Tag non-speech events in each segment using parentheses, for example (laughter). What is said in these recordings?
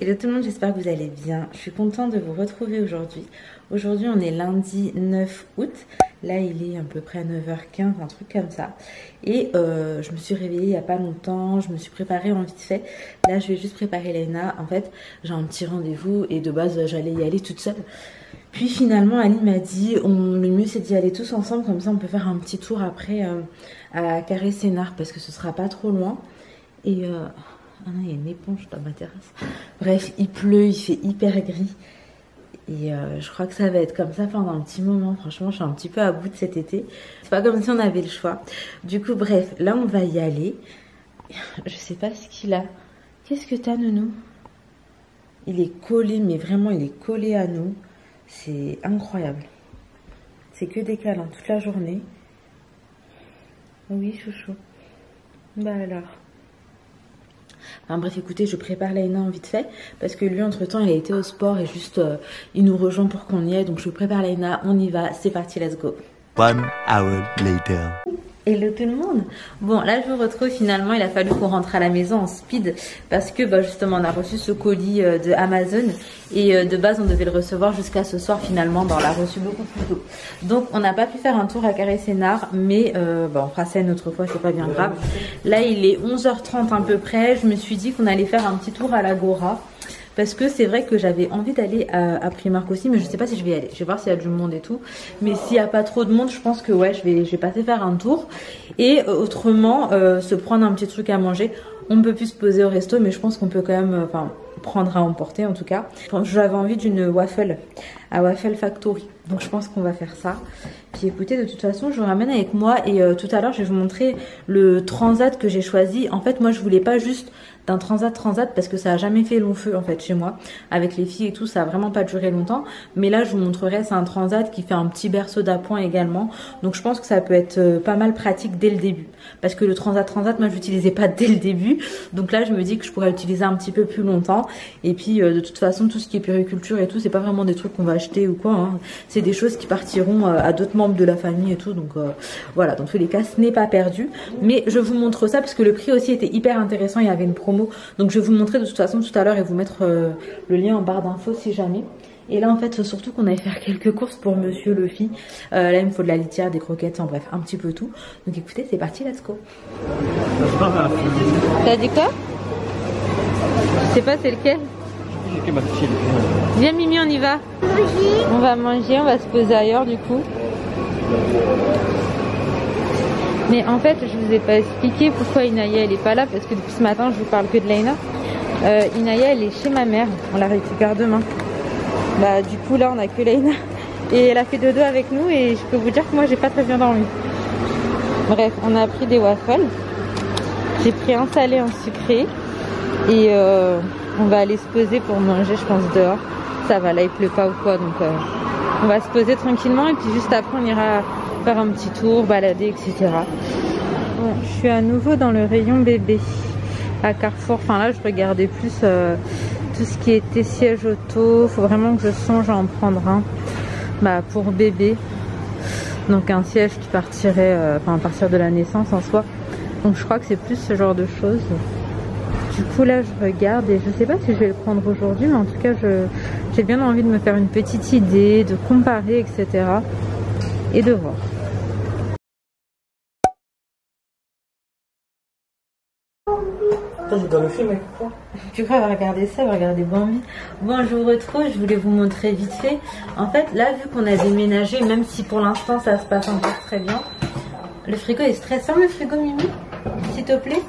Hello tout le monde, j'espère que vous allez bien. Je suis contente de vous retrouver aujourd'hui. Aujourd'hui, on est lundi 9 août. Là, il est à peu près à 9h15, un truc comme ça. Et euh, je me suis réveillée il n'y a pas longtemps. Je me suis préparée en vite fait. Là, je vais juste préparer Lena. En fait, j'ai un petit rendez-vous et de base, j'allais y aller toute seule. Puis finalement, Ali m'a dit, le mieux c'est d'y aller tous ensemble. Comme ça, on peut faire un petit tour après euh, à Carré Sénard parce que ce sera pas trop loin. Et... Euh, ah il y a une éponge dans ma terrasse. Bref, il pleut, il fait hyper gris. Et euh, je crois que ça va être comme ça pendant un petit moment. Franchement, je suis un petit peu à bout de cet été. C'est pas comme si on avait le choix. Du coup, bref, là, on va y aller. (laughs) Je sais pas ce qu'il a. Qu'est-ce que t'as, Nounou? Il est collé, mais vraiment, il est collé à nous. C'est incroyable. C'est que des câlins toute la journée. Oui, chouchou. Bah alors. Enfin bref, écoutez, je prépare Laina en vite fait parce que lui, entre-temps, il a été au sport et juste, euh, il nous rejoint pour qu'on y aille. Donc je prépare Laina, on y va, c'est parti, let's go. One hour later. Hello tout le monde Bon là je vous retrouve finalement, il a fallu qu'on rentre à la maison en speed parce que bah, justement on a reçu ce colis euh, de Amazon et euh, de base on devait le recevoir jusqu'à ce soir finalement, on l'a reçu beaucoup plus tôt. Donc on n'a pas pu faire un tour à Carré Sénard mais euh, bah, on fera ça une autre fois, c'est pas bien grave. Là il est 11h30 à peu près, je me suis dit qu'on allait faire un petit tour à l'Agora parce que c'est vrai que j'avais envie d'aller à, Primark aussi, mais je sais pas si je vais y aller. Je vais voir s'il y a du monde et tout. Mais s'il y a pas trop de monde, je pense que ouais, je vais, je vais passer faire un tour. Et euh, autrement, euh, se prendre un petit truc à manger. On ne peut plus se poser au resto, mais je pense qu'on peut quand même, euh, enfin, prendre à emporter en tout cas. J'avais envie d'une waffle à Waffle Factory. Donc je pense qu'on va faire ça. Puis écoutez, de toute façon, je vous ramène avec moi et tout à l'heure, je vais vous montrer le transat que j'ai choisi. En fait, moi, je voulais pas juste d'un transat transat parce que ça a jamais fait long feu en fait chez moi. Avec les filles et tout ça a vraiment pas duré longtemps. Mais là je vous montrerai c'est un transat qui fait un petit berceau d'appoint également. Donc je pense que ça peut être euh, pas mal pratique dès le début. Parce que le transat transat moi je l'utilisais pas (laughs) dès le début. Donc là je me dis que je pourrais l'utiliser un petit peu plus longtemps. Et puis euh, de toute façon tout ce qui est périculture et tout c'est pas vraiment des trucs qu'on va acheter ou quoi hein. c'est des choses qui partiront euh, à d'autres membres de la famille et tout. Donc voilà. Dans tous les cas ce n'est pas perdu. Mais je vous montre ça parce que le prix aussi était hyper intéressant. Il y avait une promo donc je vais vous montrer de toute façon tout à l'heure et vous mettre euh, le lien en barre d'infos si jamais. Et là en fait surtout qu'on allait faire quelques courses pour monsieur Luffy. Euh, là il me faut de la litière, des croquettes, en bref un petit peu tout. Donc écoutez c'est parti, let's go. T'as dit quoi? Je sais pas c'est lequel Viens Mimi on y va. On va manger, on va se poser ailleurs du coup. Mais en fait, je vous ai pas expliqué pourquoi Inaya elle est pas là parce que depuis ce matin, je vous parle que de Laina. Euh, Inaya elle est chez ma mère, on la récupère demain. Bah du coup là on a que Laina et elle a fait dodo avec nous et je peux vous dire que moi j'ai pas très bien dormi. Bref, on a pris des waffles. J'ai pris un salé, un sucré et euh, on va aller se poser pour manger je pense dehors. Ça va, là il pleut pas ou quoi donc euh, on va se poser tranquillement et puis juste après on ira faire un petit tour, balader, etc. Bon, je suis à nouveau dans le rayon bébé à Carrefour. Enfin là, je regardais plus euh, tout ce qui était siège auto. Faut vraiment que je songe à en prendre un bah, pour bébé. Donc un siège qui partirait euh, enfin, à partir de la naissance en soi. Donc je crois que c'est plus ce genre de choses. Du coup là je regarde et je sais pas si je vais le prendre aujourd'hui mais en tout cas j'ai bien envie de me faire une petite idée, de comparer etc. Et de voir. Dans le film quoi Tu crois regarder ça, regarder Bambi Bon, je vous retrouve, je voulais vous montrer vite fait. En fait, là, vu qu'on a déménagé, même si pour l'instant ça se passe encore très bien, le frigo est stressant, le frigo Mimi S'il te plaît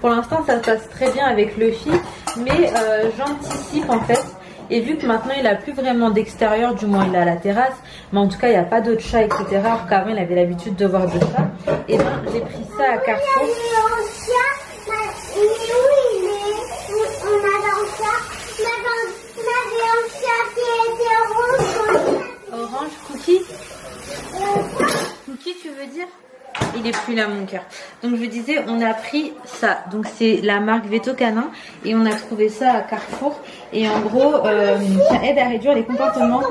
Pour l'instant, ça se passe très bien avec le fil, mais euh, j'anticipe en fait. Et vu que maintenant il a plus vraiment d'extérieur, du moins il a la terrasse, mais en tout cas il n'y a pas d'autres chats, etc. Alors qu'avant il avait l'habitude de voir d'autres chats. Et ben j'ai pris ça à Carrefour. Cookie, tu veux dire il est plus là mon cœur. Donc je disais, on a pris ça. Donc c'est la marque Veto Canin et on a trouvé ça à Carrefour. Et en gros, euh, ça aide à réduire les comportements.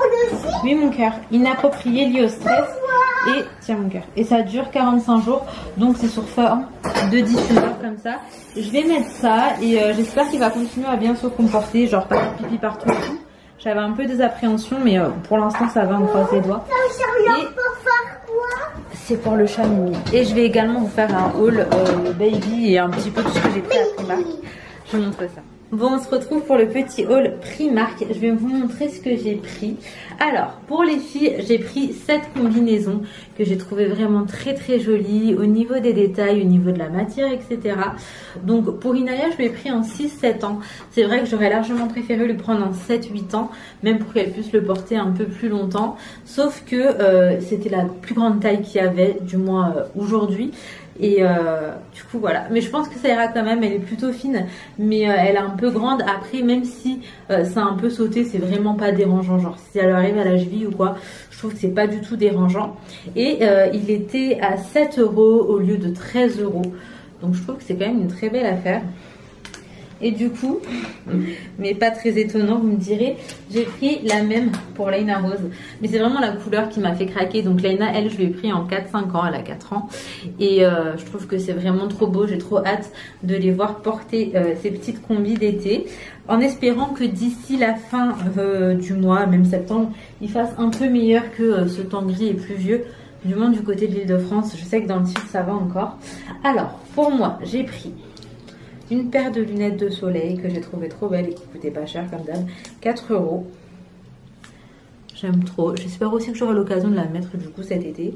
Oui mon cœur, inappropriés liés au stress Et tiens mon cœur. Et ça dure 45 jours. Donc c'est sur forme de diffuseur comme ça. Je vais mettre ça et euh, j'espère qu'il va continuer à bien se comporter. Genre pas de pipi partout. J'avais un peu des appréhensions mais euh, pour l'instant ça va, on croise les doigts. C'est pour le chat Mimi. Et je vais également vous faire un haul euh, baby et un petit peu tout ce que j'ai pris à Primark. Je vous montre ça. Bon, on se retrouve pour le petit haul Primark. Je vais vous montrer ce que j'ai pris. Alors, pour les filles, j'ai pris cette combinaison que j'ai trouvé vraiment très très jolie au niveau des détails, au niveau de la matière, etc. Donc, pour Inaya, je lui ai pris en 6-7 ans. C'est vrai que j'aurais largement préféré lui prendre en 7-8 ans, même pour qu'elle puisse le porter un peu plus longtemps. Sauf que euh, c'était la plus grande taille qu'il y avait, du moins euh, aujourd'hui. Et euh, du coup voilà, mais je pense que ça ira quand même, elle est plutôt fine, mais euh, elle est un peu grande. Après, même si euh, ça a un peu sauté, c'est vraiment pas dérangeant. Genre si elle arrive à la cheville ou quoi, je trouve que c'est pas du tout dérangeant. Et il était à 7 euros au lieu de 13 euros. Donc je trouve que c'est quand même une très belle affaire. Et du coup, mais pas très étonnant, vous me direz, j'ai pris la même pour Laina Rose. Mais c'est vraiment la couleur qui m'a fait craquer. Donc Laina, elle, je l'ai pris en 4-5 ans, elle a 4 ans. Et euh, je trouve que c'est vraiment trop beau. J'ai trop hâte de les voir porter euh, ces petites combis d'été. En espérant que d'ici la fin euh, du mois, même septembre, il fasse un peu meilleur que ce temps gris et pluvieux. Du moins du côté de l'île de France. Je sais que dans le sud, ça va encore. Alors, pour moi, j'ai pris une paire de lunettes de soleil que j'ai trouvé trop belle et qui coûtait pas cher comme d'hab. 4 euros. J'aime trop. J'espère aussi que j'aurai l'occasion de la mettre du coup cet été.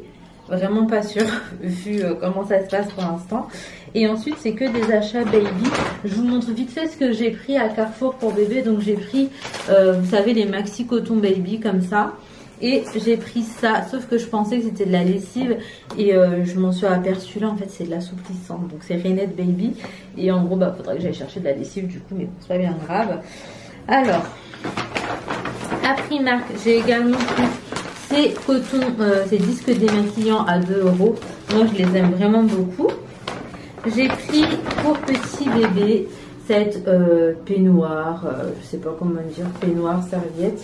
Vraiment pas sûre (laughs) vu euh, comment ça se passe pour l'instant. Et ensuite c'est que des achats baby. Je vous montre vite fait ce que j'ai pris à Carrefour pour bébé. Donc j'ai pris, euh, vous savez, les maxi coton baby comme ça. Et j'ai pris ça, sauf que je pensais que c'était de la lessive et euh, je m'en suis aperçue là, en fait c'est de l'assouplissant. Donc c'est Rainette Baby et en gros, bah faudrait que j'aille chercher de la lessive du coup, mais c'est pas bien grave. Alors, à Primark, j'ai également pris ces cotons, euh, ces disques démaquillants à 2 euros. Moi je les aime vraiment beaucoup. J'ai pris pour petit bébé cette euh, peignoir, je sais pas comment dire, peignoir serviette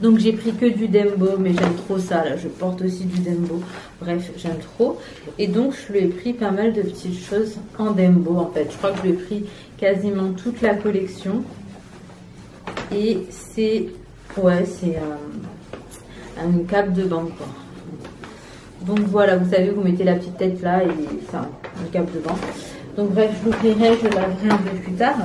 donc j'ai pris que du Dembo, mais j'aime trop ça. Je porte aussi du Dembo. Bref, j'aime trop. Et donc je lui ai pris pas mal de petites choses en Dembo en fait. Je crois que je lui ai pris quasiment toute la collection. Et c'est... Ouais, c'est euh, une cape de banque quoi. Donc voilà, vous savez, vous mettez la petite tête là et c'est un, cape de banque. Donc bref, je l'ouvrirai, je laverai un peu plus tard.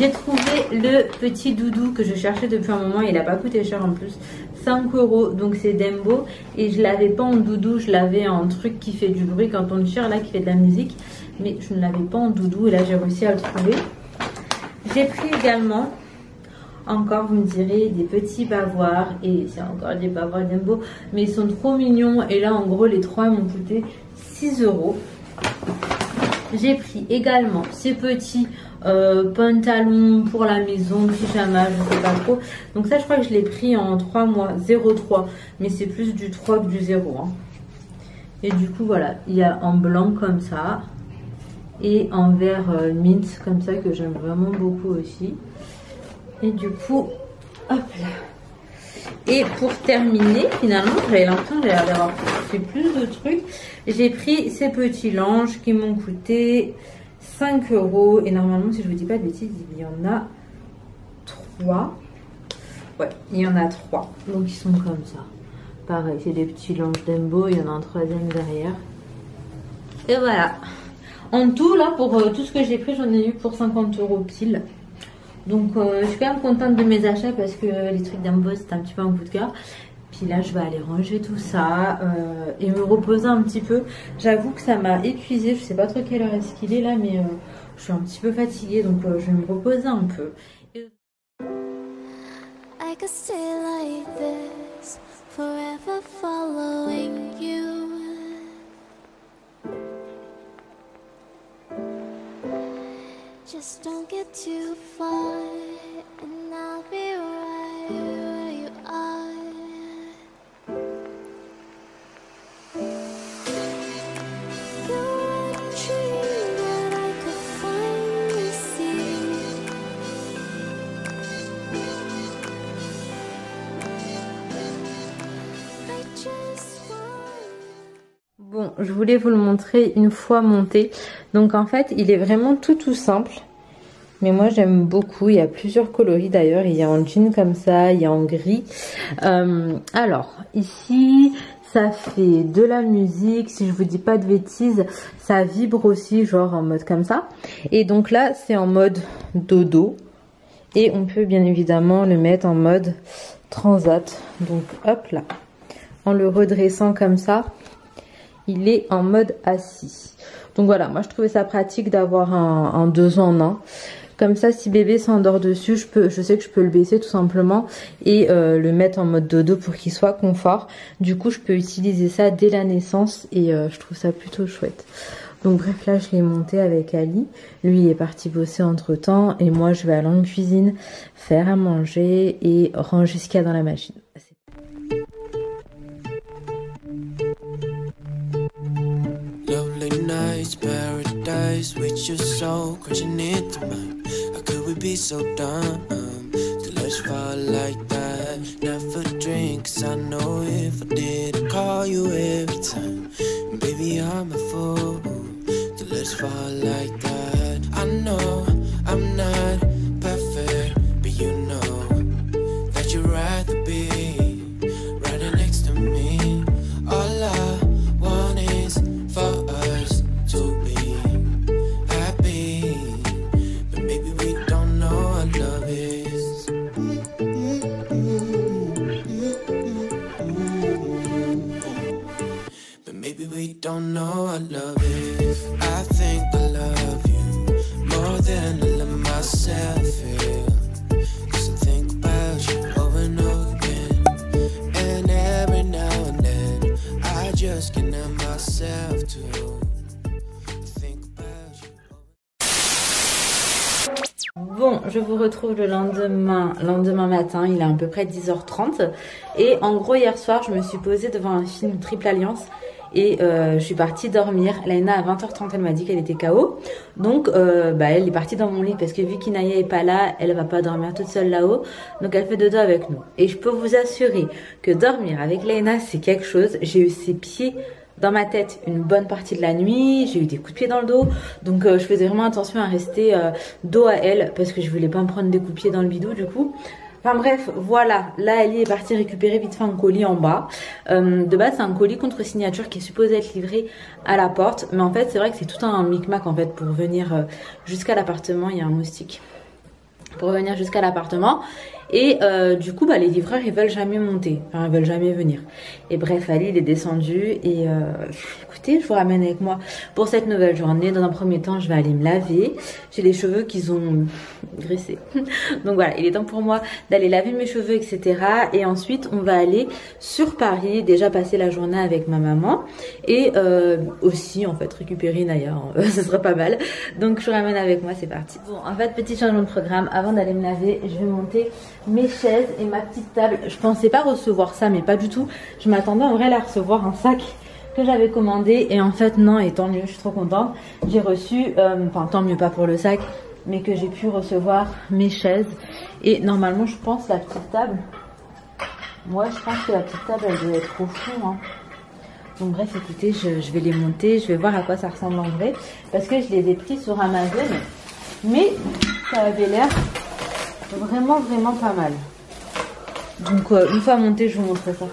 J'ai trouvé le petit doudou que je cherchais depuis un moment. Il n'a pas coûté cher en plus. 5 euros. Donc c'est Dembo. Et je l'avais pas en doudou. Je l'avais en truc qui fait du bruit quand on tire là, qui fait de la musique. Mais je ne l'avais pas en doudou. Et là, j'ai réussi à le trouver. J'ai pris également, encore vous me direz, des petits bavoirs. Et c'est encore des bavoirs Dembo. Mais ils sont trop mignons. Et là, en gros, les trois m'ont coûté 6 euros. J'ai pris également ces petits euh, pantalons pour la maison, pyjama, je sais pas trop. Donc ça, je crois que je l'ai pris en 3 mois, 0,3. Mais c'est plus du 3 que du 0. Hein. Et du coup, voilà, il y a en blanc comme ça. Et en vert euh, mint comme ça que j'aime vraiment beaucoup aussi. Et du coup, hop là. Et pour terminer, finalement, j'avais l'impression d'avoir fait plus de trucs. J'ai pris ces petits langes qui m'ont coûté 5 euros. Et normalement, si je vous dis pas de bêtises, il y en a 3. Ouais, il y en a 3. Donc ils sont comme ça. Pareil, c'est des petits langes d'Embo. Il y en a un troisième derrière. Et voilà. En tout, là, pour euh, tout ce que j'ai pris, j'en ai eu pour 50 euros pile. Donc euh, je suis quand même contente de mes achats parce que les trucs d'Embo, c'est un petit peu un coup de cœur. Puis là, je vais aller ranger tout ça euh, et me reposer un petit peu. J'avoue que ça m'a épuisée. Je sais pas trop quelle heure est-ce qu'il est là, mais euh, je suis un petit peu fatiguée, donc euh, je vais me reposer un peu. I could stay like this, forever following you. Just don't get too far, je voulais vous le montrer une fois monté. Donc en fait, il est vraiment tout tout simple. Mais moi j'aime beaucoup, il y a plusieurs coloris d'ailleurs, il y a en jean comme ça, il y a en gris. Euh, alors ici ça fait de la musique, si je vous dis pas de bêtises, ça vibre aussi genre en mode comme ça. Et donc là c'est en mode dodo. Et on peut bien évidemment le mettre en mode transat. Donc hop là, en le redressant comme ça, il est en mode assis. Donc voilà, moi je trouvais ça pratique d'avoir un, un deux en un. Comme ça, si bébé s'endort dessus, je, peux, je sais que je peux le baisser tout simplement et euh, le mettre en mode dodo pour qu'il soit confort. Du coup, je peux utiliser ça dès la naissance et euh, je trouve ça plutôt chouette. Donc bref, là, je l'ai monté avec Ali. Lui, il est parti bosser entre-temps et moi, je vais aller en cuisine faire à manger et ranger ce qu'il y a dans la machine. With your soul crashing into mine. How could we be so dumb to let's fall like that? Never drink, cause I know if I did, I'd call you every time. Baby, I'm a fool to let's fall like that. I know Bon, je vous retrouve le lendemain, lendemain matin, il est à peu près 10h30. Et en gros, hier soir, je me suis posée devant un film Triple Alliance. Et euh, je suis partie dormir. Laina à 20h30, elle m'a dit qu'elle était KO. Donc, euh, bah, elle est partie dans mon lit parce que vu qu'Inaya est pas là, elle va pas dormir toute seule là-haut. Donc, elle fait dodo avec nous. Et je peux vous assurer que dormir avec Laina, c'est quelque chose. J'ai eu ses pieds dans ma tête une bonne partie de la nuit, j'ai eu des coups de pied dans le dos, donc euh, je faisais vraiment attention à rester euh, dos à elle parce que je voulais pas me prendre des coups de pied dans le bidou du coup. Enfin bref, voilà, là Ellie est partie récupérer vite fait un colis en bas. Euh, de base c'est un colis contre signature qui est supposé être livré à la porte, mais en fait c'est vrai que c'est tout un micmac en fait pour venir jusqu'à l'appartement, il y a un moustique pour venir jusqu'à l'appartement. Et euh, du coup, bah, les livreurs, ils veulent jamais monter. Enfin, ils veulent jamais venir. Et bref, Ali, il est descendu. Et euh, écoutez, je vous ramène avec moi pour cette nouvelle journée. Dans un premier temps, je vais aller me laver. J'ai les cheveux qui ont graissé. (laughs) Donc voilà, il est temps pour moi d'aller laver mes cheveux, etc. Et ensuite, on va aller sur Paris, déjà passer la journée avec ma maman. Et euh, aussi, en fait, récupérer Naya. (laughs) Ce serait pas mal. Donc, je vous ramène avec moi, c'est parti. Bon, en fait, petit changement de programme. Avant d'aller me laver, je vais monter mes chaises et ma petite table. Je pensais pas recevoir ça, mais pas du tout. Je m'attendais en vrai à recevoir un sac que j'avais commandé et en fait non et tant mieux, je suis trop contente. J'ai reçu, euh, enfin tant mieux pas pour le sac, mais que j'ai pu recevoir mes chaises et normalement je pense la petite table. Moi je pense que la petite table elle doit être au fond. Hein. Donc bref écoutez, je, je vais les monter, je vais voir à quoi ça ressemble en vrai parce que je les ai pris sur Amazon, mais ça avait l'air vraiment vraiment pas mal. Donc euh, une fois monté, je vous montrerai ça.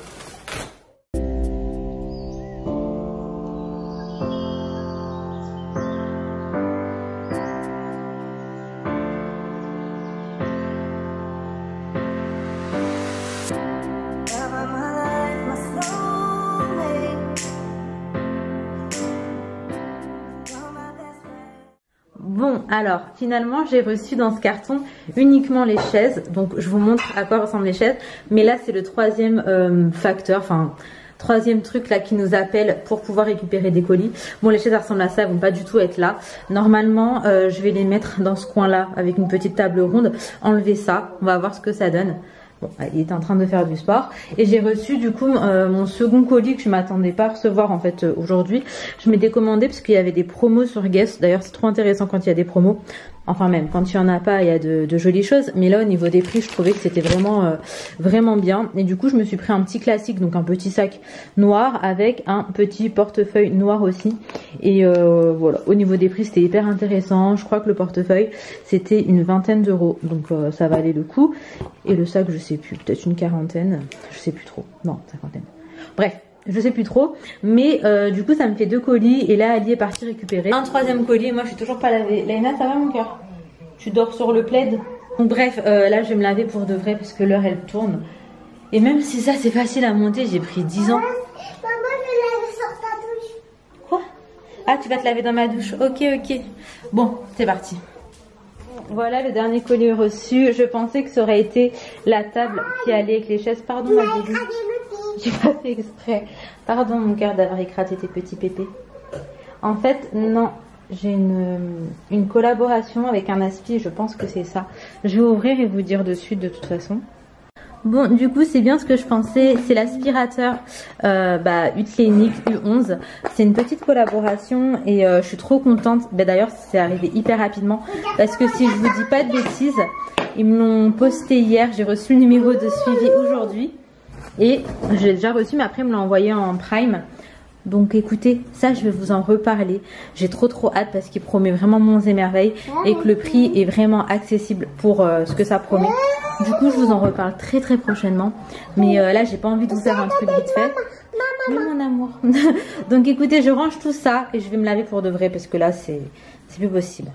Bon, alors finalement j'ai reçu dans ce carton uniquement les chaises. Donc je vous montre à quoi ressemblent les chaises. Mais là c'est le troisième euh, facteur, enfin troisième truc là qui nous appelle pour pouvoir récupérer des colis. Bon les chaises ressemblent à ça, elles vont pas du tout être là. Normalement euh, je vais les mettre dans ce coin là avec une petite table ronde. Enlever ça, on va voir ce que ça donne. Bon, il était en train de faire du sport. Et j'ai reçu du coup euh, mon second colis que je m'attendais pas à recevoir en fait euh, aujourd'hui. Je m'étais commandé parce qu'il y avait des promos sur Guess. D'ailleurs c'est trop intéressant quand il y a des promos. Enfin même quand il y en a pas, il y a de, jolies choses. Mais là au niveau des prix, je trouvais que c'était vraiment euh, vraiment bien. Et du coup je me suis pris un petit classique, donc un petit sac noir avec un petit portefeuille noir aussi. Et voilà, au niveau des prix c'était hyper intéressant. Je crois que le portefeuille c'était une vingtaine d'euros, donc ça valait le coup. Et le sac je sais plus, peut-être une quarantaine, je sais plus trop. Non, cinquantaine. Bref, je sais plus trop. Mais euh, du coup, ça me fait deux colis. Et là, Ali est parti récupérer un troisième colis. Et moi, je suis toujours pas lavée. Laina, ça va mon cœur? Tu dors sur le plaid? Donc bref, euh, là, je vais me laver pour de vrai parce que l'heure, elle tourne. Et même si ça, c'est facile à monter, j'ai pris 10 ans. Maman, je vais laver sur ta douche. Quoi? Ah, tu vas te laver dans ma douche. Ok, ok. Bon, c'est parti. Voilà le dernier colis reçu. Je pensais que ça aurait été la table qui allait avec les chaises. Pardon, ma bébé. (laughs) J'ai pas fait exprès. Pardon, mon cœur, d'avoir écraté tes petits pépés. En fait, non. J'ai une, une collaboration avec un aspi. Je pense que c'est ça. Je vais ouvrir et vous dire de suite de toute façon. Bon, du coup, c'est bien ce que je pensais. C'est l'aspirateur euh, bah, U11. C'est une petite collaboration et euh, je suis trop contente. Bah, D'ailleurs, c'est arrivé hyper rapidement parce que si je vous dis pas de bêtises, ils me l'ont posté hier. J'ai reçu le numéro de suivi aujourd'hui et j'ai déjà reçu, mais après, ils me l'ont envoyé en prime. Donc écoutez, ça je vais vous en reparler. J'ai trop trop hâte parce qu'il promet vraiment monts et et que le prix est vraiment accessible pour euh, ce que ça promet. Du coup, je vous en reparle très très prochainement. Mais euh, là, j'ai pas envie de vous faire un truc vite fait. Mais mon amour. (laughs) Donc écoutez, je range tout ça et je vais me laver pour de vrai parce que là, c'est plus possible.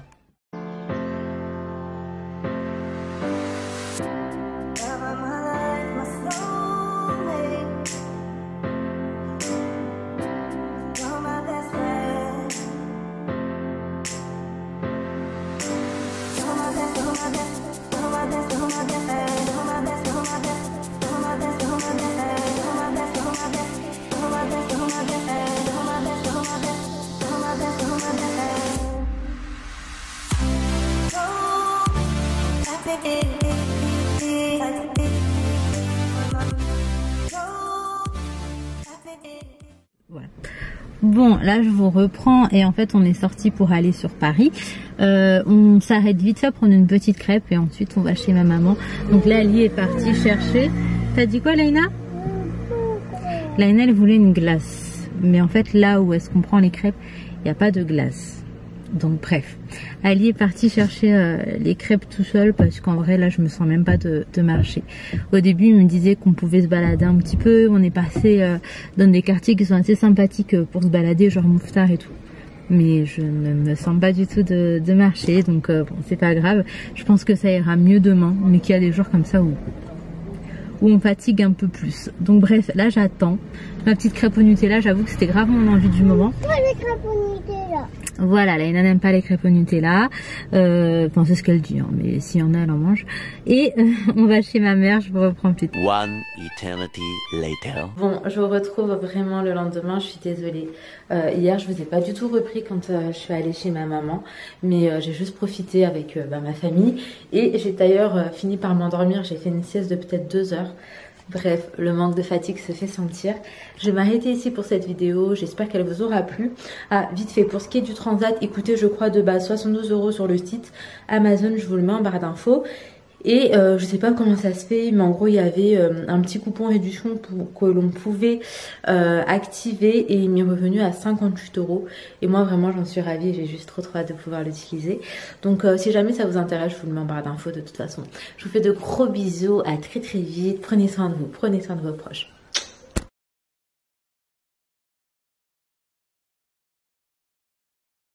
Là je vous reprends et en fait on est sorti pour aller sur Paris. Euh, on s'arrête vite fait prendre une petite crêpe et ensuite on va chez ma maman. Donc là Ali est partie chercher. T'as dit quoi Laina Laina elle voulait une glace. Mais en fait là où est-ce qu'on prend les crêpes, il n'y a pas de glace. Donc bref, Ali est parti chercher euh, les crêpes tout seul parce qu'en vrai là je me sens même pas de, marcher. Au début il me disait qu'on pouvait se balader un petit peu, on est passé euh, dans des quartiers qui sont assez sympathiques euh, pour se balader, genre Mouftar et tout. Mais je ne me sens pas du tout de, marcher, donc bon c'est pas grave. Je pense que ça ira mieux demain, mais qu'il y a des jours comme ça où on fatigue un peu plus. Donc bref, là j'attends ma petite crêpe au Nutella. J'avoue que c'était grave mon envie du moment. Voilà, Laina n'aime pas les crêpes au Nutella. Euh, c'est ce qu'elle dit, hein, mais s'il y en a, elle en mange. Et euh, (laughs) on va chez ma mère, je vous reprends plus tard. One eternity later. Bon, je vous retrouve vraiment le lendemain, je suis désolée. Euh, hier, je vous ai pas du tout repris quand euh, je suis allée chez ma maman, mais euh, j'ai juste profité avec bah, ma famille. Et j'ai d'ailleurs fini par m'endormir, j'ai fait une sieste de peut-être deux heures. Bref, le manque de fatigue se fait sentir. Je vais m'arrêter ici pour cette vidéo. J'espère qu'elle vous aura plu. Ah, vite fait, pour ce qui est du transat, écoutez, je crois de base 72 euros sur le site Amazon. Je vous le mets en barre d'infos. Et euh, je sais pas comment ça se fait, mais en gros il y avait euh, un petit coupon réduction que l'on pouvait euh, activer et il m'est revenu à 58 euros. Et moi vraiment j'en suis ravie, j'ai juste trop trop hâte de pouvoir l'utiliser. Donc si jamais ça vous intéresse, je vous le mets en barre d'infos de toute façon. Je vous fais de gros bisous, à très très vite, prenez soin de vous, prenez soin de vos proches.